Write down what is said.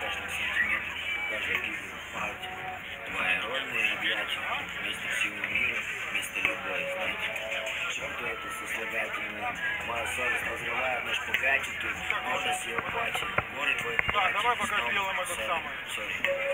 каждый сантиметр, каждый гигу в. Объятия, вместо всего мира, вместо любой знати. Что это сослагательное? Моя совесть разрывает наш пугачитый, образ ее плачет. Море твой Так, давай плачет, пока сделаем sorry, хватит.